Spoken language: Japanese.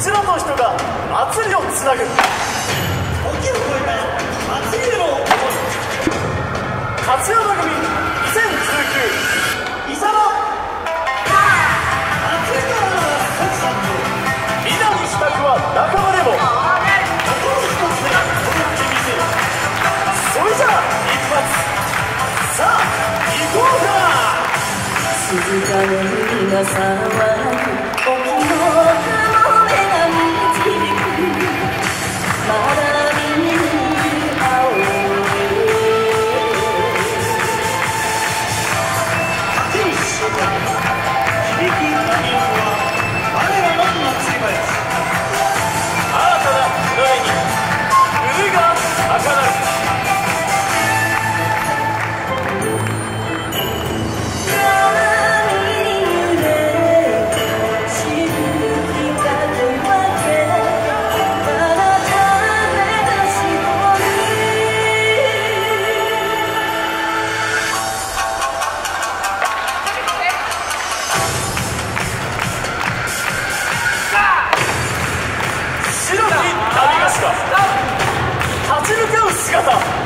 藤野と人が祭りをつなぐ時を超えた祭りへの思い。勝山組2019伊沢。南支度は仲間でも。心一つで踊ってみせる。それじゃあ一発。さあ行こうか。静かに皆さんは姿